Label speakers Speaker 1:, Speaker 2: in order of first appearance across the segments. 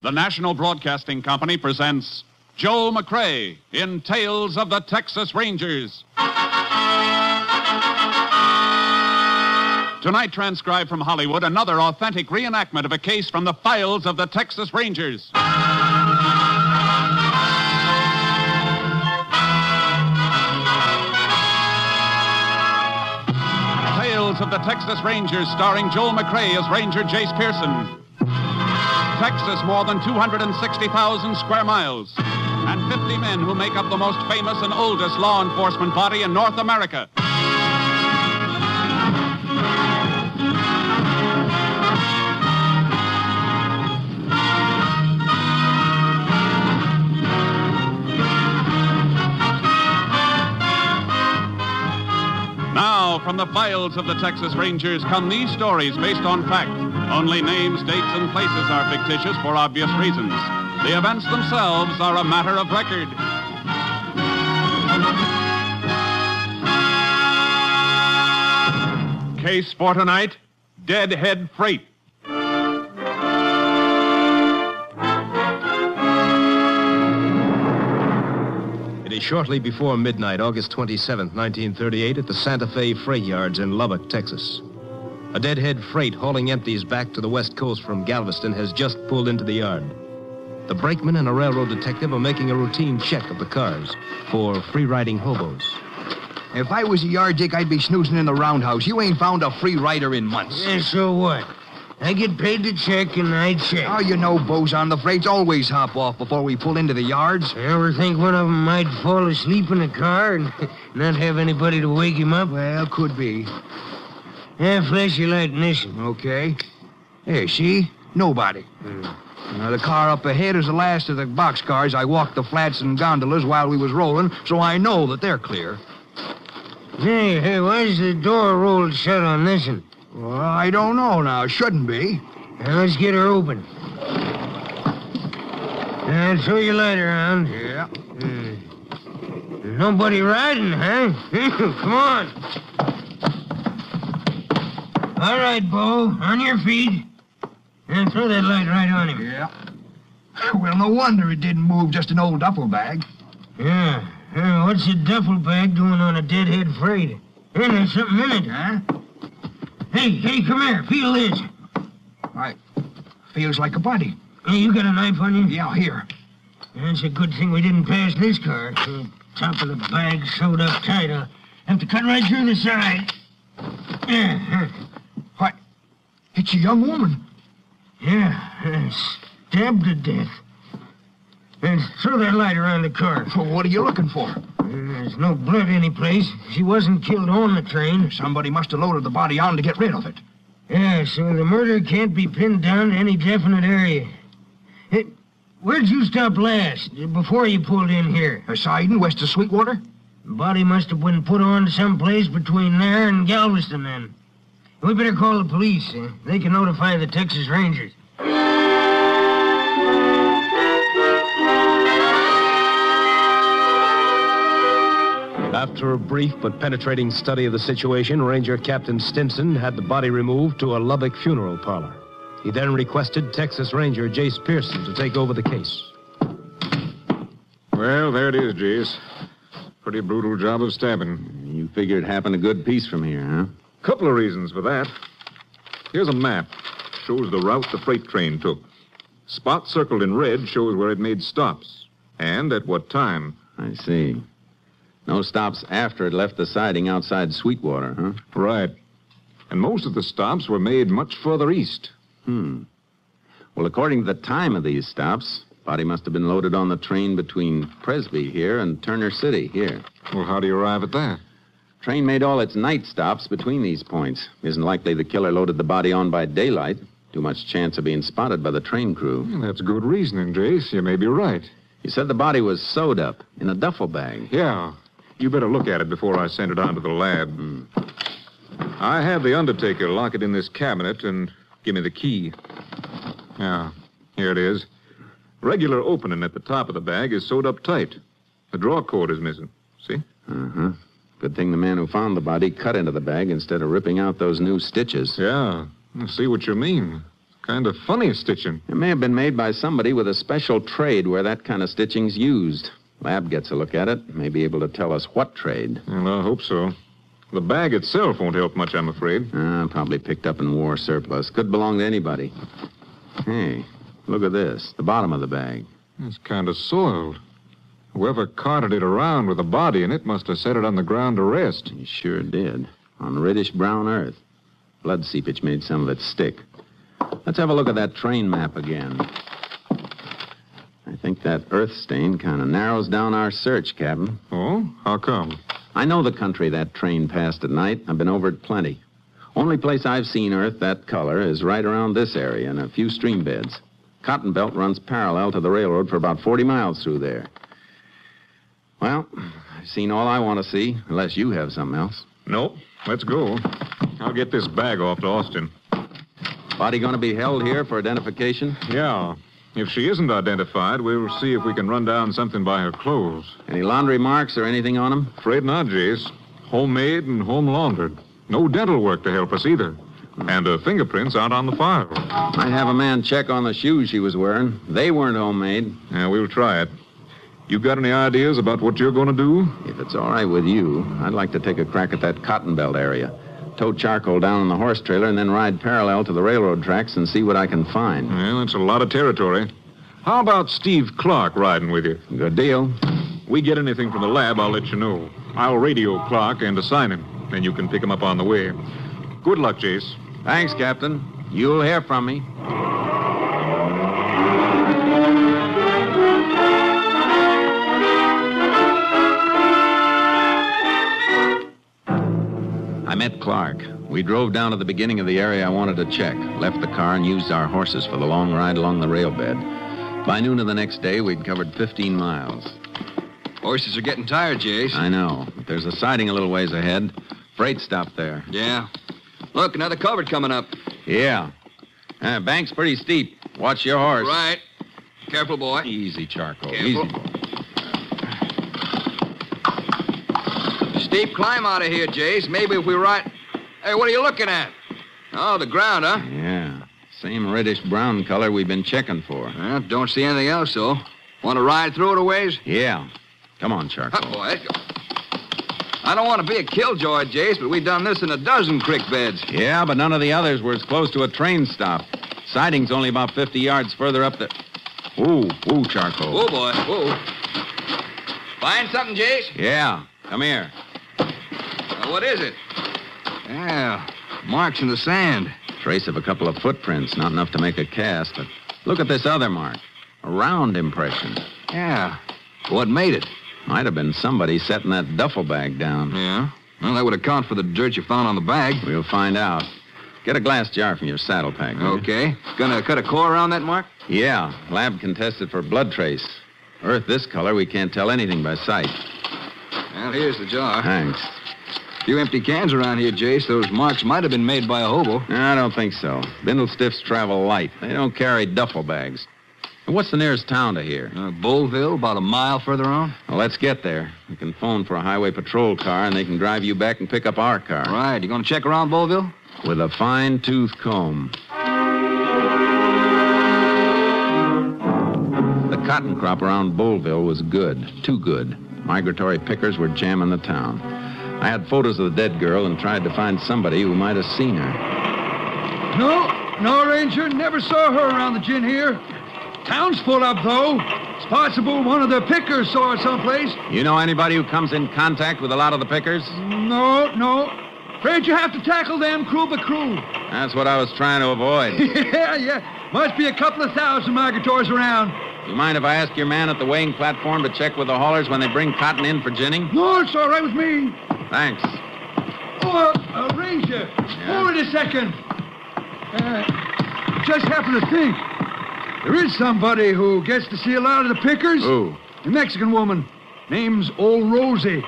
Speaker 1: The National Broadcasting Company presents Joel McCrea in Tales of the Texas Rangers. Tonight, transcribed from Hollywood, another authentic reenactment of a case from the files of the Texas Rangers. Tales of the Texas Rangers, starring Joel McCrea as Ranger Jace Pearson. Texas more than 260,000 square miles, and 50 men who make up the most famous and oldest law enforcement body in North America. Now, from the files of the Texas Rangers come these stories based on fact. Only names, dates, and places are fictitious for obvious reasons. The events themselves are a matter of record. Case for tonight Deadhead Freight.
Speaker 2: Shortly before midnight, August 27, 1938, at the Santa Fe Freight Yards in Lubbock, Texas. A deadhead freight hauling empties back to the west coast from Galveston has just pulled into the yard. The brakeman and a railroad detective are making a routine check of the cars for free riding hobos.
Speaker 3: If I was a yard dick, I'd be snoozing in the roundhouse. You ain't found a free rider in months.
Speaker 4: Yeah, so what? I get paid to check, and I check.
Speaker 3: Oh, you know, bows on the freights always hop off before we pull into the yards.
Speaker 4: You ever think one of them might fall asleep in the car and not have anybody to wake him up?
Speaker 3: Well, could be.
Speaker 4: Yeah, flash your light ignition.
Speaker 3: Okay. Hey, see? Nobody. Hmm. Now, the car up ahead is the last of the boxcars. I walked the flats and gondolas while we was rolling, so I know that they're clear.
Speaker 4: Hey, hey, why's the door rolled shut on this one?
Speaker 3: Well, I don't know now. It shouldn't be.
Speaker 4: Now, let's get her open. Now, throw your light around.
Speaker 3: Yeah. Hmm.
Speaker 4: There's Nobody riding, huh? Come on. All right, Bo, on your feet. And throw that light right on him.
Speaker 3: Yeah. Well, no wonder it didn't move. Just an old duffel bag.
Speaker 4: Yeah. yeah, what's a duffel bag doing on a deadhead freight? Ain't there's something in it, huh? Hey, hey, come here. Feel this.
Speaker 3: I feels like a body.
Speaker 4: Hey, you got a knife on you?
Speaker 3: Yeah, here.
Speaker 4: It's a good thing we didn't pass this car. The top of the bag sewed up tight. I'll have to cut right through the side. Yeah,
Speaker 3: What? It's a young woman.
Speaker 4: yeah, yeah, stabbed to death. And throw that light around the car.
Speaker 3: Well, what are you looking for?
Speaker 4: There's no blood anyplace. She wasn't killed on the train.
Speaker 3: Somebody must have loaded the body on to get rid of it.
Speaker 4: Yeah, so the murder can't be pinned down to any definite area. Hey, where'd you stop last, before you pulled in here?
Speaker 3: Siding west of Sweetwater?
Speaker 4: The body must have been put on someplace between there and Galveston, then. We better call the police. Uh, they can notify the Texas Rangers.
Speaker 2: After a brief but penetrating study of the situation, Ranger Captain Stinson had the body removed to a Lubbock funeral parlor. He then requested Texas Ranger Jace Pearson to take over the case.
Speaker 5: Well, there it is, Jace. Pretty brutal job of stabbing.
Speaker 6: You figure it happened a good piece from here, huh?
Speaker 5: Couple of reasons for that. Here's a map. Shows the route the freight train took. Spot circled in red shows where it made stops. And at what time.
Speaker 6: I see. No stops after it left the siding outside Sweetwater, huh?
Speaker 5: Right. And most of the stops were made much further east.
Speaker 6: Hmm. Well, according to the time of these stops, body must have been loaded on the train between Presby here and Turner City here.
Speaker 5: Well, how do you arrive at that?
Speaker 6: Train made all its night stops between these points. Isn't likely the killer loaded the body on by daylight. Too much chance of being spotted by the train crew.
Speaker 5: Well, that's good reasoning, Jace. You may be right.
Speaker 6: You said the body was sewed up in a duffel bag.
Speaker 5: Yeah. You better look at it before I send it on to the lab. I have the undertaker lock it in this cabinet and give me the key. Yeah, here it is. Regular opening at the top of the bag is sewed up tight. The draw cord is missing. See?
Speaker 6: Uh huh. Good thing the man who found the body cut into the bag instead of ripping out those new stitches.
Speaker 5: Yeah. I see what you mean. Kind of funny stitching.
Speaker 6: It may have been made by somebody with a special trade where that kind of stitching's used. Lab gets a look at it, may be able to tell us what trade.
Speaker 5: Well, I hope so. The bag itself won't help much, I'm afraid.
Speaker 6: Uh, probably picked up in war surplus. Could belong to anybody. Hey, look at this. The bottom of the bag.
Speaker 5: It's kind of soiled. Whoever carted it around with a body in it must have set it on the ground to rest.
Speaker 6: He sure did. On reddish brown earth. Blood seepage made some of it stick. Let's have a look at that train map again. I think that earth stain kind of narrows down our search, Captain.
Speaker 5: Oh? How come?
Speaker 6: I know the country that train passed at night. I've been over it plenty. Only place I've seen earth that color is right around this area and a few stream beds. Cotton Belt runs parallel to the railroad for about 40 miles through there. Well, I've seen all I want to see, unless you have something else.
Speaker 5: Nope. Let's go. I'll get this bag off to Austin.
Speaker 6: Body going to be held here for identification?
Speaker 5: Yeah. If she isn't identified, we'll see if we can run down something by her clothes.
Speaker 6: Any laundry marks or anything on him?
Speaker 5: Afraid not, Jace. Homemade and home laundered. No dental work to help us either. And her fingerprints aren't on the file.
Speaker 6: Might have a man check on the shoes she was wearing. They weren't homemade.
Speaker 5: Yeah, we'll try it. You got any ideas about what you're going to do?
Speaker 6: If it's all right with you, I'd like to take a crack at that cotton belt area. Tow charcoal down in the horse trailer and then ride parallel to the railroad tracks and see what I can find.
Speaker 5: Well, that's a lot of territory. How about Steve Clark riding with you?
Speaker 6: Good deal.
Speaker 5: We get anything from the lab, I'll let you know. I'll radio Clark and assign him. Then you can pick him up on the way. Good luck, Jace.
Speaker 6: Thanks, Captain. You'll hear from me. Clark. We drove down to the beginning of the area I wanted to check, left the car, and used our horses for the long ride along the rail bed. By noon of the next day, we'd covered 15 miles.
Speaker 3: Horses are getting tired, Jace.
Speaker 6: I know, but there's a siding a little ways ahead. Freight stop there.
Speaker 3: Yeah. Look, another culvert coming up.
Speaker 6: Yeah. Uh, bank's pretty steep. Watch your horse.
Speaker 3: Right. Careful, boy.
Speaker 6: Easy, Charcoal.
Speaker 3: Careful.
Speaker 6: Easy.
Speaker 3: Steep climb out of here, Jace. Maybe if we ride. Hey, what are you looking at? Oh, the ground, huh?
Speaker 6: Yeah. Same reddish brown color we've been checking for.
Speaker 3: Well, don't see anything else, though. Want to ride through it a ways?
Speaker 6: Yeah. Come on, Charcoal.
Speaker 3: boy. I don't want to be a killjoy, Jace, but we've done this in a dozen creek beds.
Speaker 6: Yeah, but none of the others were as close to a train stop. Siding's only about 50 yards further up the. Ooh, ooh, Charcoal.
Speaker 3: Whoa, boy, whoa. Find something, Jace?
Speaker 6: Yeah. Come here.
Speaker 3: Uh, what is it? Yeah, marks in the sand.
Speaker 6: Trace of a couple of footprints, not enough to make a cast, but look at this other mark. A round impression.
Speaker 3: Yeah. What made it?
Speaker 6: Might have been somebody setting that duffel bag down.
Speaker 3: Yeah. Well, that would account for the dirt you found on the bag.
Speaker 6: We'll find out. Get a glass jar from your saddle pack. will you?
Speaker 3: Okay. Gonna cut a core around that mark?
Speaker 6: Yeah. Lab can test it for blood trace. Earth this color, we can't tell anything by sight.
Speaker 3: Well, here's the jar.
Speaker 6: Thanks.
Speaker 3: Few empty cans around here, Jace. Those marks might have been made by a hobo.
Speaker 6: I don't think so. Bindle stiffs travel light. They don't carry duffel bags. And What's the nearest town to here?
Speaker 3: Uh, Bullville, about a mile further on.
Speaker 6: Well, let's get there. We can phone for a highway patrol car, and they can drive you back and pick up our car.
Speaker 3: Right. You gonna check around Bullville?
Speaker 6: With a fine tooth comb. The cotton crop around Bullville was good, too good. Migratory pickers were jamming the town. I had photos of the dead girl and tried to find somebody who might have seen her.
Speaker 7: No, no, Ranger. Never saw her around the gin here. Town's full up, though. It's possible one of the pickers saw her someplace.
Speaker 6: You know anybody who comes in contact with a lot of the pickers?
Speaker 7: No, no. Afraid you have to tackle them crew by crew.
Speaker 6: That's what I was trying to avoid.
Speaker 7: yeah, yeah. Must be a couple of thousand migratories around.
Speaker 6: you mind if I ask your man at the weighing platform to check with the haulers when they bring cotton in for ginning?
Speaker 7: No, it's all right with me.
Speaker 6: Thanks.
Speaker 7: Oh, uh, uh, Ranger, hold it a second. Uh, just happened to think. There is somebody who gets to see a lot of the pickers.
Speaker 6: Who?
Speaker 7: A Mexican woman. Name's Old Rosie.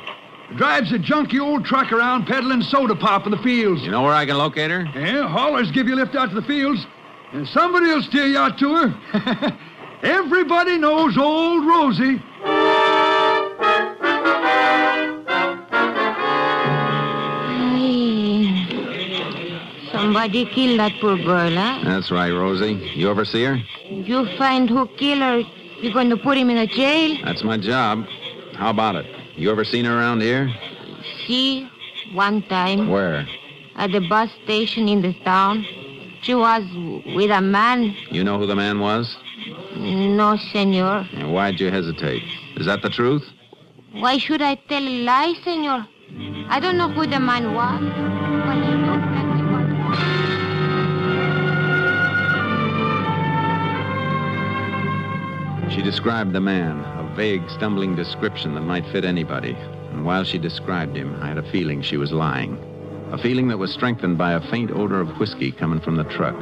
Speaker 7: Drives a junky old truck around peddling soda pop in the fields.
Speaker 6: You know where I can locate her?
Speaker 7: Yeah, haulers give you a lift out to the fields, and somebody will steer you out to her. Everybody knows Old Rosie.
Speaker 8: Somebody killed that poor girl, huh?
Speaker 6: That's right, Rosie. You ever see her?
Speaker 8: You find who killed her, you're going to put him in a jail?
Speaker 6: That's my job. How about it? You ever seen her around here?
Speaker 8: See, one time
Speaker 6: Where?
Speaker 8: at the bus station in the town, she was with a man.
Speaker 6: You know who the man was?
Speaker 8: No, senor.
Speaker 6: And why'd you hesitate? Is that the truth?
Speaker 8: Why should I tell a lie, senor? I don't know who the man was,
Speaker 6: She described the man, a vague, stumbling description that might fit anybody. And while she described him, I had a feeling she was lying. A feeling that was strengthened by a faint odor of whiskey coming from the truck.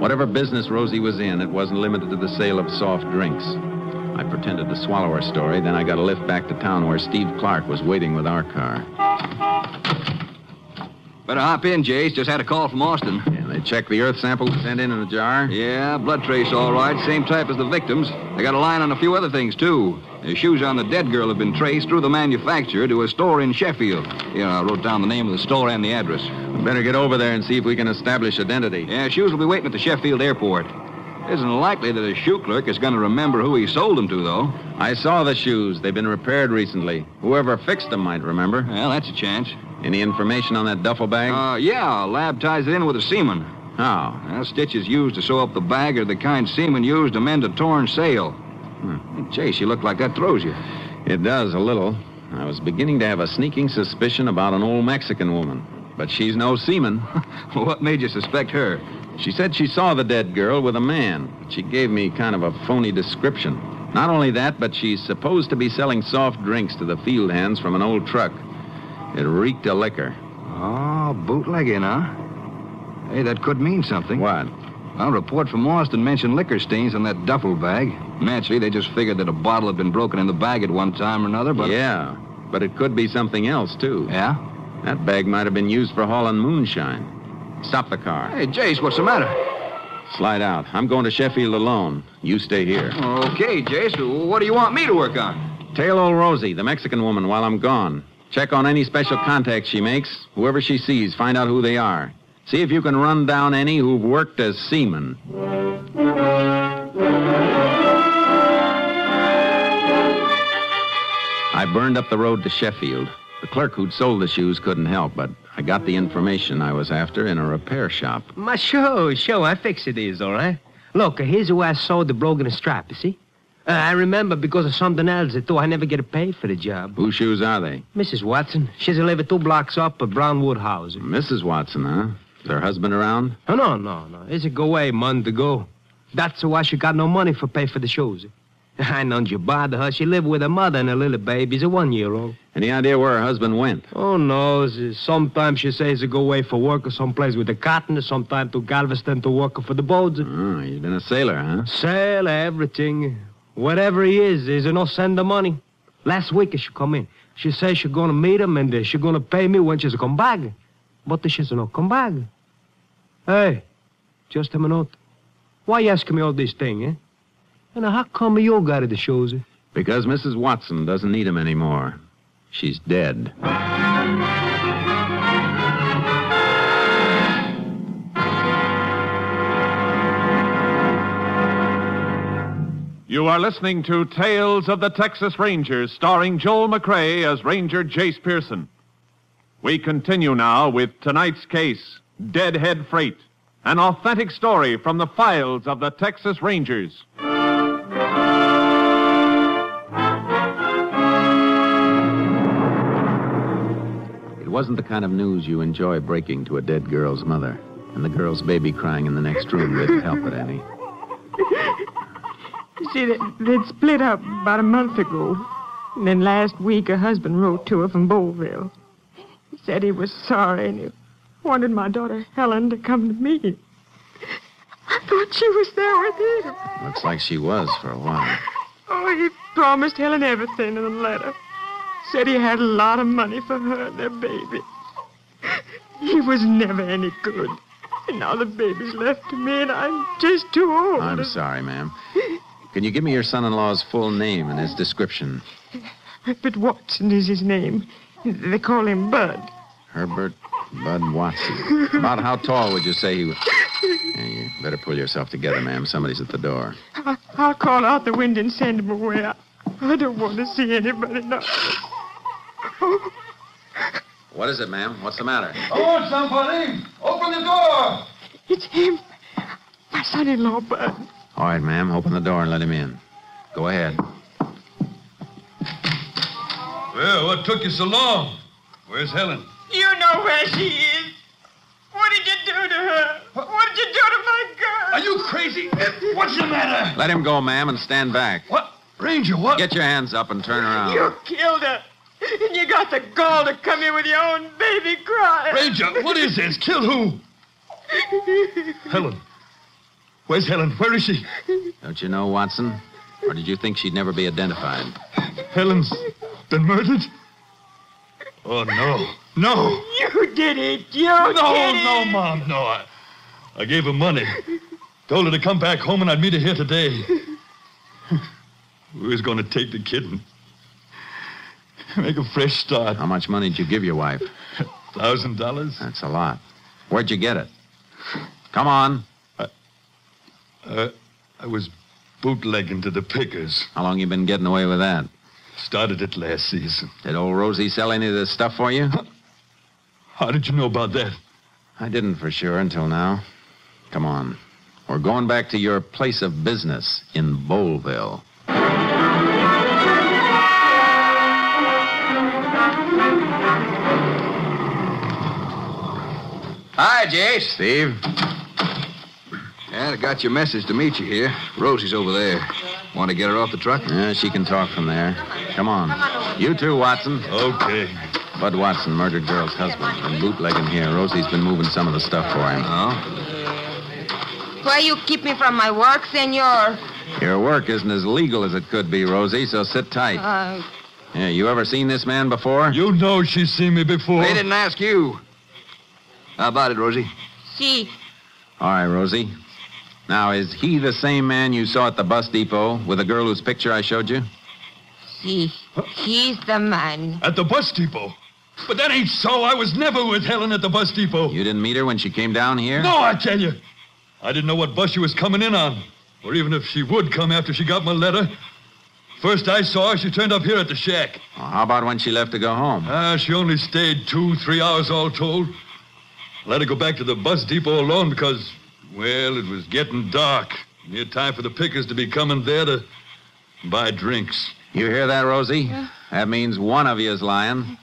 Speaker 6: Whatever business Rosie was in, it wasn't limited to the sale of soft drinks. I pretended to swallow her story, then I got a lift back to town where Steve Clark was waiting with our car.
Speaker 3: Better hop in, Jace. Just had a call from Austin.
Speaker 6: And they checked the earth sample sent in in a jar.
Speaker 3: Yeah, blood trace all right. Same type as the victims. They got a line on a few other things, too. The shoes on the dead girl have been traced through the manufacturer to a store in Sheffield. Yeah, I wrote down the name of the store and the address.
Speaker 6: We better get over there and see if we can establish identity.
Speaker 3: Yeah, shoes will be waiting at the Sheffield airport. Isn't likely that a shoe clerk is going to remember who he sold them to, though.
Speaker 6: I saw the shoes. They've been repaired recently. Whoever fixed them might remember.
Speaker 3: Well, that's a chance.
Speaker 6: Any information on that duffel bag?
Speaker 3: Uh, yeah, lab ties it in with a seaman.
Speaker 6: How?
Speaker 3: Well, stitches used to sew up the bag are the kind seamen used to mend a torn sail.
Speaker 6: Hmm.
Speaker 3: Jace, you look like that throws you.
Speaker 6: It does, a little. I was beginning to have a sneaking suspicion about an old Mexican woman. But she's no seaman.
Speaker 3: what made you suspect her?
Speaker 6: She said she saw the dead girl with a man. She gave me kind of a phony description. Not only that, but she's supposed to be selling soft drinks to the field hands from an old truck. It reeked of liquor.
Speaker 3: Oh, bootlegging, huh? Hey, that could mean something.
Speaker 6: What?
Speaker 3: Well, a report from Austin mentioned liquor stains on that duffel bag. Naturally, they just figured that a bottle had been broken in the bag at one time or another, but...
Speaker 6: Yeah, but it could be something else, too.
Speaker 3: Yeah?
Speaker 6: That bag might have been used for hauling moonshine. Stop the car.
Speaker 3: Hey, Jace, what's the matter?
Speaker 6: Slide out. I'm going to Sheffield alone. You stay here.
Speaker 3: Okay, Jace, what do you want me to work on?
Speaker 6: Tail old Rosie, the Mexican woman, while I'm gone. Check on any special contacts she makes. Whoever she sees, find out who they are. See if you can run down any who've worked as seamen. I burned up the road to Sheffield. The clerk who'd sold the shoes couldn't help, but I got the information I was after in a repair shop.
Speaker 2: My sure, sure, I fix it is, all right? Look, here's where I sewed the broken strap, you see? Uh, I remember because of something else, thought I never get paid for the job.
Speaker 6: Whose shoes are they?
Speaker 2: Mrs. Watson, she's a live two blocks up at Brownwood House.
Speaker 6: Mrs. Watson, huh? Is her husband around?
Speaker 2: Oh, no, no, no. It's a go away month ago. That's why she got no money for pay for the shoes. I know you bother her. She lived with her mother and her little baby's a one-year-old.
Speaker 6: Any idea where her husband went?
Speaker 2: Oh, no. Sometimes she says to go away for work or someplace with the cotton, sometimes to Galveston to work for the boats.
Speaker 6: Oh, he's been a sailor, huh?
Speaker 2: Sailor, everything. Whatever he is, he's no send the money. Last week she come in. She says she's gonna meet him and uh, she's gonna pay me when she's come back. But she's not come back. Hey, just a minute. Why you asking me all this thing, eh? And how come you got the shoes?
Speaker 6: Because Mrs. Watson doesn't need him anymore. She's dead.
Speaker 1: You are listening to Tales of the Texas Rangers, starring Joel McCrea as Ranger Jace Pearson. We continue now with tonight's case, Deadhead Freight, an authentic story from the files of the Texas Rangers.
Speaker 6: It wasn't the kind of news you enjoy breaking to a dead girl's mother. And the girl's baby crying in the next room didn't help it any.
Speaker 9: See, they- they'd split up about a month ago. And then last week, her husband wrote to her from Bowlville. He said he was sorry and he wanted my daughter Helen to come to me. I thought she was there with him.
Speaker 6: Looks like she was for a while.
Speaker 9: Oh, he promised Helen everything in the letter. Said he had a lot of money for her and their baby. He was never any good. And now the baby's left to me, and I'm just too old.
Speaker 6: I'm sorry, ma'am. Can you give me your son in law's full name and his description?
Speaker 9: But Watson is his name. They call him Bud.
Speaker 6: Herbert Bud Watson. About how tall would you say he was? Yeah, you better pull yourself together, ma'am. Somebody's at the door.
Speaker 9: I, I'll call out the wind and send him away. I, I don't want to see anybody now. Oh,
Speaker 6: What is it, ma'am? What's the matter?
Speaker 7: Oh, somebody! Open the door!
Speaker 9: it's him. My son-in-law, Bud.
Speaker 6: All right, ma'am. Open the door and let him in. Go ahead.
Speaker 7: Well, what took you so long? Where's Helen?
Speaker 9: You know where she is. What did you do to her? What did you do to my girl?
Speaker 7: Are you crazy? What's the matter?
Speaker 6: Let him go, ma'am, and stand back.
Speaker 7: What? Ranger, what?
Speaker 6: Get your hands up and turn around.
Speaker 9: You killed her. And you got the gall to come here with your own baby crying.
Speaker 7: Ranger, what is this? Kill who? Helen. Where's Helen? Where is she?
Speaker 6: Don't you know, Watson? Or did you think she'd never be identified?
Speaker 7: Helen's been murdered? Oh, no. No.
Speaker 9: You did it. You
Speaker 7: No,
Speaker 9: did it.
Speaker 7: no, no, Mom, no. I, I gave her money. Told her to come back home and I'd meet her here today. we was going to take the kid and make a fresh start.
Speaker 6: How much money did you give your wife?
Speaker 7: Thousand dollars?
Speaker 6: That's a lot. Where'd you get it? Come on.
Speaker 7: Uh, I was bootlegging to the pickers.
Speaker 6: How long you been getting away with that?
Speaker 7: Started it last season.
Speaker 6: Did old Rosie sell any of this stuff for you?
Speaker 7: How did you know about that?
Speaker 6: I didn't for sure until now. Come on. We're going back to your place of business in Boleville.
Speaker 3: Hi, Jace.
Speaker 6: Steve?
Speaker 3: Yeah, I got your message to meet you here. Rosie's over there. Want to get her off the truck?
Speaker 6: Yeah, she can talk from there. Come on. You too, Watson.
Speaker 7: Okay.
Speaker 6: Bud Watson, murdered girl's husband. Been bootlegging here. Rosie's been moving some of the stuff for him.
Speaker 3: Oh?
Speaker 8: Why you keep me from my work, senor?
Speaker 6: Your work isn't as legal as it could be, Rosie, so sit tight.
Speaker 8: Uh,
Speaker 6: Yeah, you ever seen this man before?
Speaker 7: You know she's seen me before.
Speaker 3: They didn't ask you. How about it, Rosie?
Speaker 8: see.
Speaker 6: All right, Rosie. Now, is he the same man you saw at the bus depot with the girl whose picture I showed you?
Speaker 8: See. He's the man.
Speaker 7: At the bus depot. But that ain't so. I was never with Helen at the bus depot.
Speaker 6: You didn't meet her when she came down here?
Speaker 7: No, I tell you. I didn't know what bus she was coming in on. Or even if she would come after she got my letter. First I saw her, she turned up here at the shack.
Speaker 6: Well, how about when she left to go home?
Speaker 7: Ah, she only stayed two, three hours all told. Let her go back to the bus depot alone because, well, it was getting dark. Near time for the pickers to be coming there to buy drinks.
Speaker 6: You hear that, Rosie? That means one of you is lying.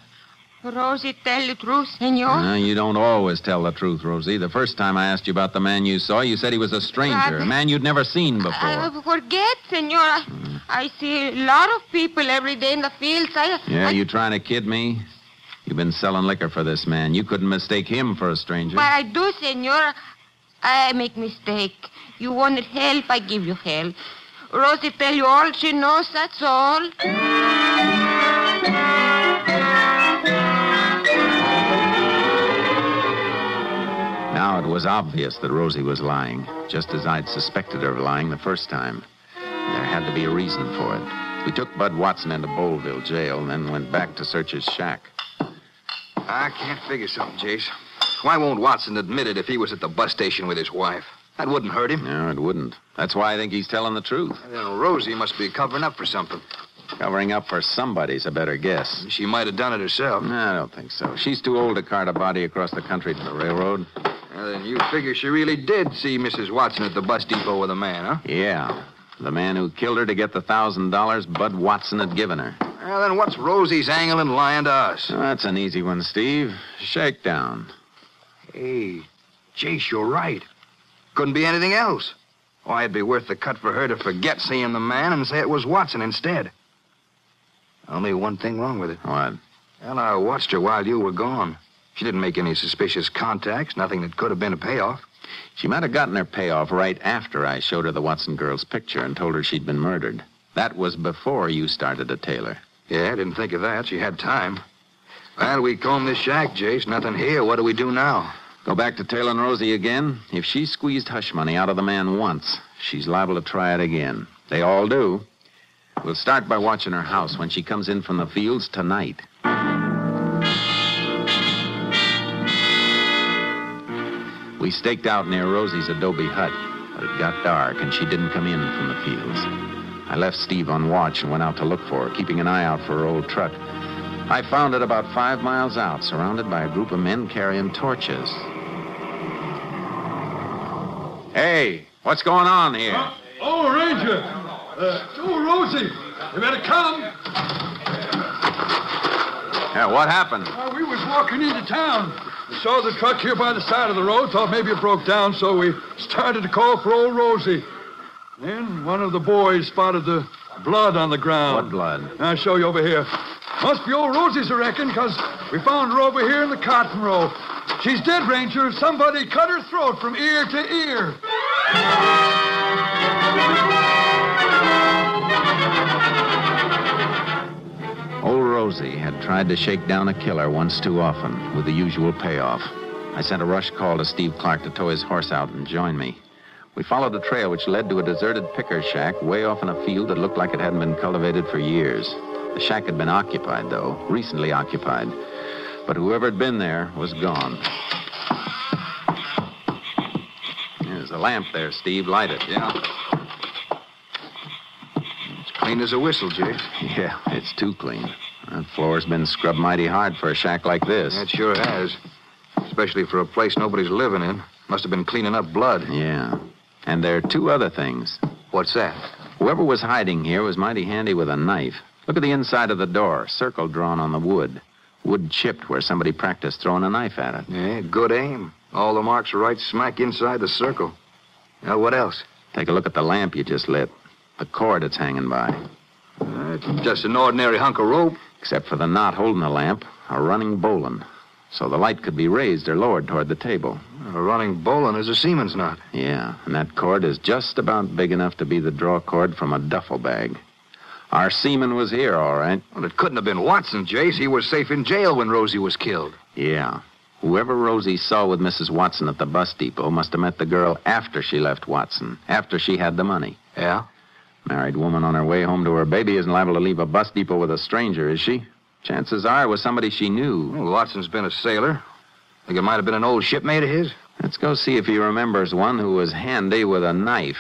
Speaker 8: Rosie, tell the truth, senor.
Speaker 6: Uh, you don't always tell the truth, Rosie. The first time I asked you about the man you saw, you said he was a stranger, a man you'd never seen before.
Speaker 8: I forget, senor. I, I see a lot of people every day in the fields. I,
Speaker 6: Yeah,
Speaker 8: I,
Speaker 6: you trying to kid me? You've been selling liquor for this man. You couldn't mistake him for a stranger.
Speaker 8: But I do, senor. I make mistake. You wanted help, I give you help. Rosie tell you all she knows, that's all.
Speaker 6: Now it was obvious that Rosie was lying, just as I'd suspected her of lying the first time. There had to be a reason for it. We took Bud Watson into Boleville jail and then went back to search his shack.
Speaker 3: I can't figure something, Jace. Why won't Watson admit it if he was at the bus station with his wife? That wouldn't hurt him.
Speaker 6: No, it wouldn't. That's why I think he's telling the truth.
Speaker 3: Then Rosie must be covering up for something.
Speaker 6: Covering up for somebody's a better guess.
Speaker 3: She might have done it herself.
Speaker 6: No, I don't think so. She's too old to cart a body across the country to the railroad.
Speaker 3: Well, then you figure she really did see Mrs. Watson at the bus depot with a man, huh?
Speaker 6: Yeah. The man who killed her to get the thousand dollars Bud Watson had given her.
Speaker 3: Well, then what's Rosie's angle in lying to us?
Speaker 6: Oh, that's an easy one, Steve. Shakedown.
Speaker 3: Hey, Jace, you're right. Couldn't be anything else. Why, it'd be worth the cut for her to forget seeing the man and say it was Watson instead. Only one thing wrong with it.
Speaker 6: What?
Speaker 3: Well, I watched her while you were gone. She didn't make any suspicious contacts, nothing that could have been a payoff.
Speaker 6: She might have gotten her payoff right after I showed her the Watson girl's picture and told her she'd been murdered. That was before you started to tailor.
Speaker 3: Yeah, I didn't think of that. She had time. Well, we combed this shack, Jace. Nothing here. What do we do now?
Speaker 6: Go back to Taylor and Rosie again. If she squeezed hush money out of the man once, she's liable to try it again. They all do. We'll start by watching her house when she comes in from the fields tonight. We staked out near Rosie's adobe hut, but it got dark and she didn't come in from the fields. I left Steve on watch and went out to look for her, keeping an eye out for her old truck. I found it about five miles out, surrounded by a group of men carrying torches. Hey, what's going on here?
Speaker 7: Oh, Ranger! Uh, oh, Rosie! You better come.
Speaker 6: Yeah, what happened?
Speaker 7: Uh, we was walking into town. We saw the truck here by the side of the road, thought maybe it broke down, so we started to call for old Rosie. Then one of the boys spotted the blood on the ground.
Speaker 6: What blood?
Speaker 7: I'll show you over here. Must be old Rosie's, I reckon, because we found her over here in the cotton row. She's dead, Ranger. Somebody cut her throat from ear to ear.
Speaker 6: Old Rosie had tried to shake down a killer once too often, with the usual payoff. I sent a rush call to Steve Clark to tow his horse out and join me. We followed a trail which led to a deserted picker shack way off in a field that looked like it hadn't been cultivated for years. The shack had been occupied, though, recently occupied. But whoever had been there was gone. There's a lamp there, Steve. Light it.
Speaker 3: Yeah. It's clean as a whistle, Jay.
Speaker 6: Yeah, it's too clean. That floor's been scrubbed mighty hard for a shack like this.
Speaker 3: It sure has. Especially for a place nobody's living in. Must have been cleaning up blood.
Speaker 6: Yeah. And there are two other things.
Speaker 3: What's that?
Speaker 6: Whoever was hiding here was mighty handy with a knife. Look at the inside of the door, circle drawn on the wood. Wood chipped where somebody practiced throwing a knife at it.
Speaker 3: Yeah, good aim. All the marks are right smack inside the circle. Now, what else?
Speaker 6: Take a look at the lamp you just lit. The cord it's hanging by.
Speaker 3: Uh, it's just an ordinary hunk of rope.
Speaker 6: Except for the knot holding the lamp, a running bowline. So the light could be raised or lowered toward the table.
Speaker 3: A running bowline is a seaman's knot.
Speaker 6: Yeah, and that cord is just about big enough to be the draw cord from a duffel bag. Our seaman was here, all right.
Speaker 3: Well, it couldn't have been Watson, Jace. He was safe in jail when Rosie was killed.
Speaker 6: Yeah. Whoever Rosie saw with Mrs. Watson at the bus depot must have met the girl after she left Watson, after she had the money.
Speaker 3: Yeah?
Speaker 6: Married woman on her way home to her baby isn't liable to leave a bus depot with a stranger, is she? Chances are it was somebody she knew.
Speaker 3: Well, Watson's been a sailor. Think it might have been an old shipmate of his?
Speaker 6: Let's go see if he remembers one who was handy with a knife.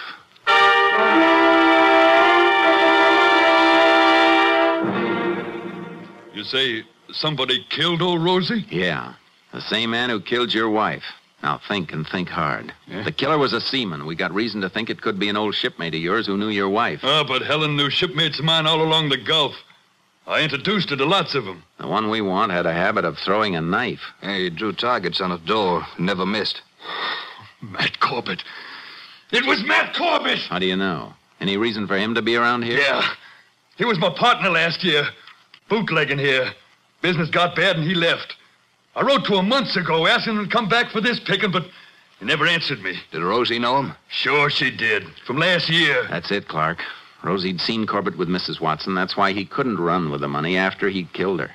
Speaker 7: You say somebody killed old Rosie?
Speaker 6: Yeah. The same man who killed your wife. Now think and think hard.
Speaker 7: Yeah?
Speaker 6: The killer was a seaman. We got reason to think it could be an old shipmate of yours who knew your wife.
Speaker 7: Ah, but Helen knew shipmates of mine all along the Gulf. I introduced her to lots of them.
Speaker 6: The one we want had a habit of throwing a knife.
Speaker 3: Yeah, he drew targets on a door. Never missed.
Speaker 7: Matt Corbett. It was Matt Corbett!
Speaker 6: How do you know? Any reason for him to be around here?
Speaker 7: Yeah. He was my partner last year. Bootlegging here. Business got bad and he left. I wrote to him months ago asking him to come back for this picking, but he never answered me.
Speaker 3: Did Rosie know him?
Speaker 7: Sure she did. From last year.
Speaker 6: That's it, Clark. Rosie'd seen Corbett with Mrs. Watson. That's why he couldn't run with the money after he'd killed her.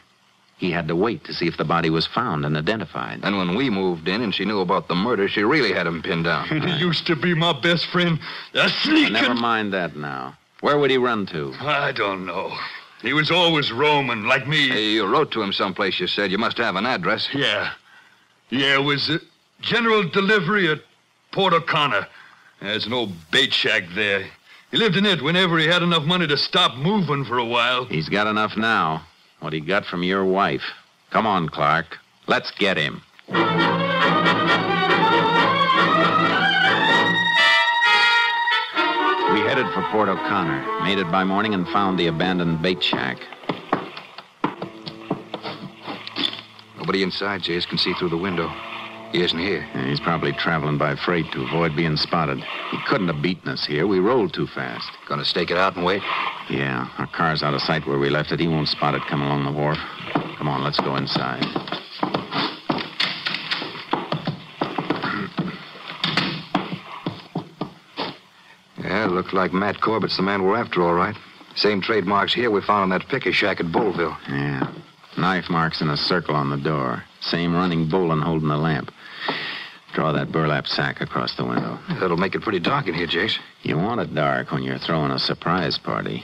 Speaker 6: He had to wait to see if the body was found and identified.
Speaker 3: And when we moved in and she knew about the murder, she really had him pinned down.
Speaker 7: And he used to be my best friend. A sneaking.
Speaker 6: Never mind that now. Where would he run to?
Speaker 7: I don't know. He was always roaming, like me.
Speaker 3: Hey, you wrote to him someplace, you said. You must have an address.
Speaker 7: Yeah. Yeah, it was uh, general delivery at Port O'Connor. There's an old bait shack there. He lived in it whenever he had enough money to stop moving for a while.
Speaker 6: He's got enough now. What he got from your wife. Come on, Clark. Let's get him. We headed for Port O'Connor, made it by morning, and found the abandoned bait shack.
Speaker 3: Nobody inside, Jace, can see through the window. He isn't here.
Speaker 6: Yeah, he's probably traveling by freight to avoid being spotted. He couldn't have beaten us here. We rolled too fast.
Speaker 3: Gonna stake it out and wait?
Speaker 6: Yeah, our car's out of sight where we left it. He won't spot it coming along the wharf. Come on, let's go inside.
Speaker 3: Yeah, looked like Matt Corbett's the man we're after, all right. Same trademarks here we found in that picker shack at Bullville.
Speaker 6: Yeah. Knife marks in a circle on the door. Same running bowline holding the lamp. Draw that burlap sack across the window.
Speaker 3: That'll make it pretty dark in here, Jace.
Speaker 6: You want it dark when you're throwing a surprise party.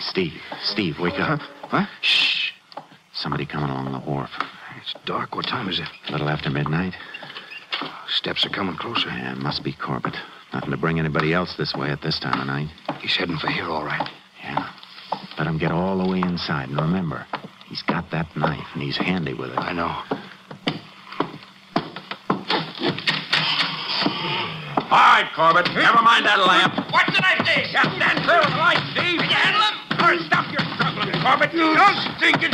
Speaker 6: Steve, Steve, wake up.
Speaker 3: What?
Speaker 6: Shh. Somebody coming along the wharf.
Speaker 3: It's dark. What time is it?
Speaker 6: A little after midnight.
Speaker 3: Steps are coming closer.
Speaker 6: Yeah, it must be Corbett. Nothing to bring anybody else this way at this time of night.
Speaker 3: He's heading for here, all right.
Speaker 6: Yeah. Let him get all the way inside. And remember, he's got that knife, and he's handy with it.
Speaker 3: I know.
Speaker 1: All right, Corbett. Never mind that lamp.
Speaker 4: What's the knife, Dave?
Speaker 1: Yeah, stand clear of the light, Steve.
Speaker 4: Can you handle him?
Speaker 1: All right, stop your struggling, Corbett.
Speaker 4: You stinking...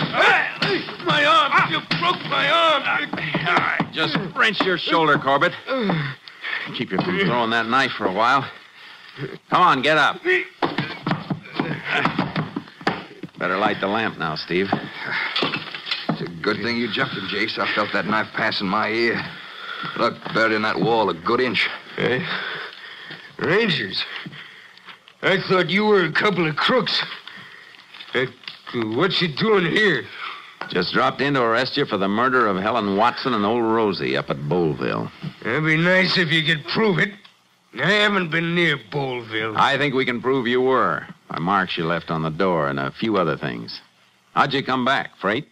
Speaker 4: My arm! Ah. You broke my arm!
Speaker 6: All right, just wrench your shoulder, Corbett. Uh. Keep you from throwing that knife for a while. Come on, get up. Better light the lamp now, Steve.
Speaker 3: It's a good thing you jumped him, Jace. I felt that knife passing my ear. Look, buried in that wall a good inch.
Speaker 4: Hey, Rangers. I thought you were a couple of crooks. Uh, what you doing here?
Speaker 6: Just dropped in to arrest you for the murder of Helen Watson and old Rosie up at Bullville.
Speaker 4: It'd be nice if you could prove it. I haven't been near Bullville.
Speaker 6: I think we can prove you were. By marks you left on the door and a few other things. How'd you come back? Freight?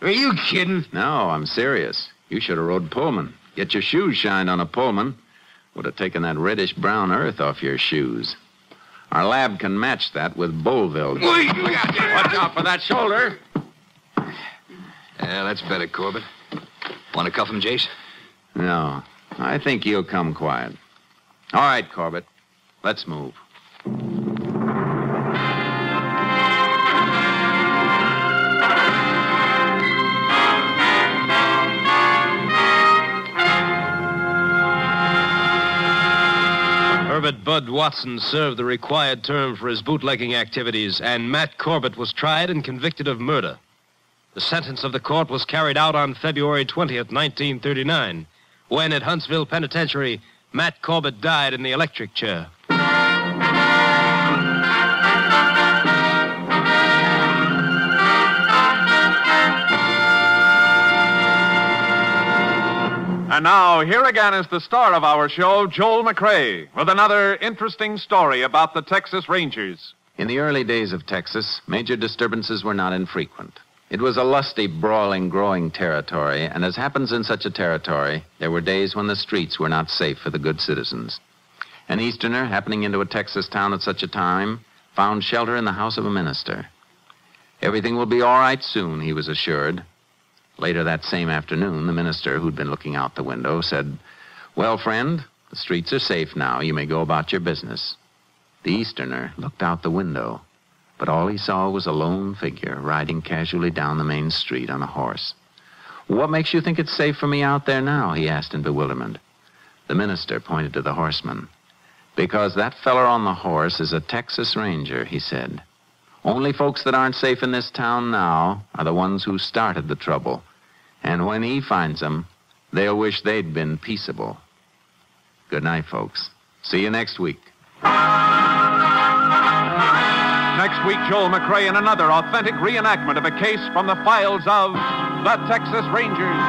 Speaker 4: Are you kidding?
Speaker 6: No, I'm serious. You should have rode Pullman. Get your shoes shined on a Pullman. Would have taken that reddish brown earth off your shoes. Our lab can match that with Bullville. Watch out for that shoulder.
Speaker 3: Yeah, that's better, Corbett. Want to cuff him, Jace?
Speaker 6: No, I think you'll come quiet. All right, Corbett. Let's move.
Speaker 2: Herbert Bud Watson served the required term for his bootlegging activities, and Matt Corbett was tried and convicted of murder. The sentence of the court was carried out on February 20th, 1939, when at Huntsville Penitentiary, Matt Corbett died in the electric chair.
Speaker 1: And now, here again is the star of our show, Joel McCrea, with another interesting story about the Texas Rangers.
Speaker 6: In the early days of Texas, major disturbances were not infrequent. It was a lusty, brawling, growing territory, and as happens in such a territory, there were days when the streets were not safe for the good citizens. An Easterner happening into a Texas town at such a time found shelter in the house of a minister. Everything will be all right soon, he was assured. Later that same afternoon, the minister, who'd been looking out the window, said, Well, friend, the streets are safe now. You may go about your business. The Easterner looked out the window, but all he saw was a lone figure riding casually down the main street on a horse. What makes you think it's safe for me out there now? he asked in bewilderment. The minister pointed to the horseman. Because that feller on the horse is a Texas Ranger, he said. Only folks that aren't safe in this town now are the ones who started the trouble. And when he finds them, they'll wish they'd been peaceable. Good night, folks. See you next week.
Speaker 1: Next week, Joel McCrea in another authentic reenactment of a case from the files of the Texas Rangers.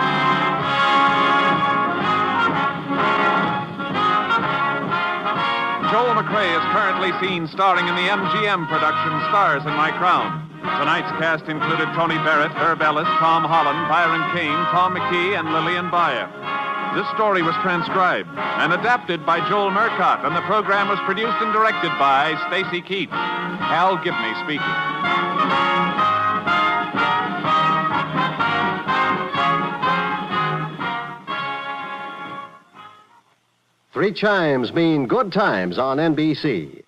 Speaker 1: Joel McCrea is currently seen starring in the MGM production Stars in My Crown. Tonight's cast included Tony Barrett, Herb Ellis, Tom Holland, Byron Kane, Tom McKee, and Lillian Bayer. This story was transcribed and adapted by Joel Murcott, and the program was produced and directed by Stacy Keach. Hal Gibney speaking.
Speaker 10: Three chimes mean good times on NBC.